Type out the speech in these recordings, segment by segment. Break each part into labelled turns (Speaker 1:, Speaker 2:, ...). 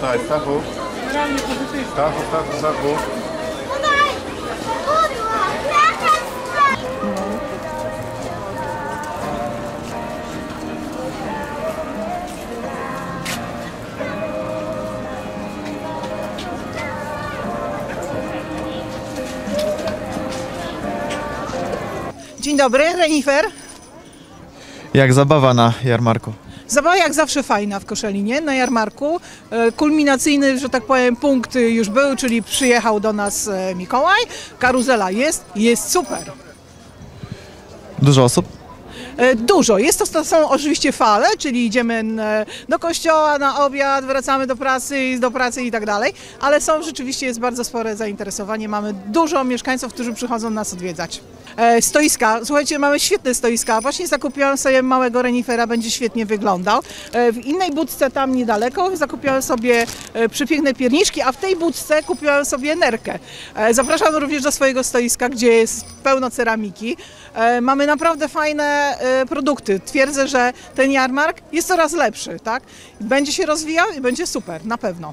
Speaker 1: Dawaj, Stachu. Stachu, Stachu, Stachu.
Speaker 2: Dzień dobry, Renifer.
Speaker 3: Jak zabawa na jarmarku?
Speaker 2: Zabawa jak zawsze fajna w Koszalinie, na jarmarku. E, Kulminacyjny, że tak powiem, punkt już był, czyli przyjechał do nas e, Mikołaj. Karuzela jest, jest super.
Speaker 3: Dużo osób?
Speaker 2: E, Dużo. Jest to, to są oczywiście fale, czyli idziemy do kościoła na obiad, wracamy do pracy, do pracy i tak dalej, ale są rzeczywiście jest bardzo spore zainteresowanie. Mamy dużo mieszkańców, którzy przychodzą nas odwiedzać. E, Stoiska, słuchajcie, mamy świetne stoiska. Właśnie zakupiłam sobie małego renifera, będzie świetnie wyglądał. E, W innej budce tam niedaleko zakupiłam sobie e, przepiękne pierniczki, a w tej budce kupiłam sobie nerkę. Zapraszam również do swojego stoiska, gdzie jest pełno ceramiki. Mamy naprawdę fajne produkty. Twierdzę, że ten jarmark jest coraz lepszy, tak? Będzie się rozwijał i będzie super, na pewno.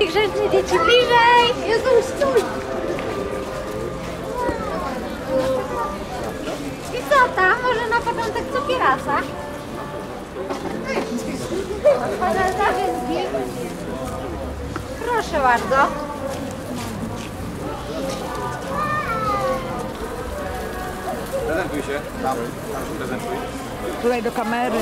Speaker 4: Grzeczne dzieci bliżej! Jezu, stój! I co tam? Może na początek cukierasa? Proszę bardzo.
Speaker 5: Tutaj do kamery.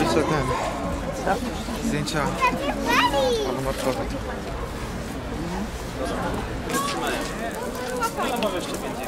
Speaker 3: Jeszcze ten. Zdjęcia markowe. Wytrzymają. No, jeszcze więcej.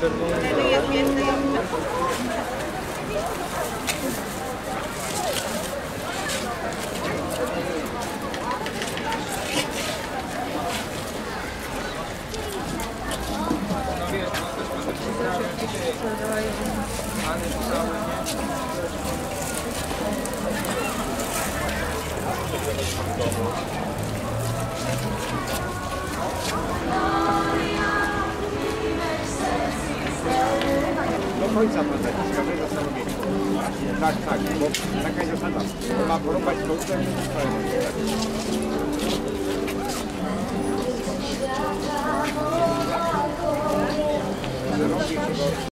Speaker 3: Czerwony.
Speaker 1: Do końca prezentacji, każdego zastanowienia. Tak, tak, bo taka jest zasada. Ma porąbać kołczem, to jest